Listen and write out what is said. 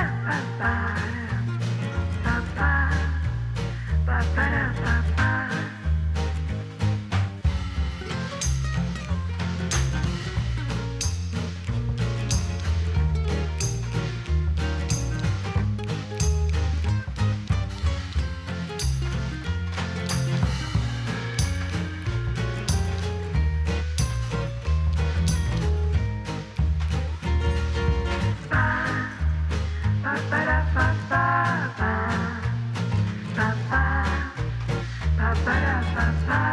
ba ba ba ba ba ba Bye.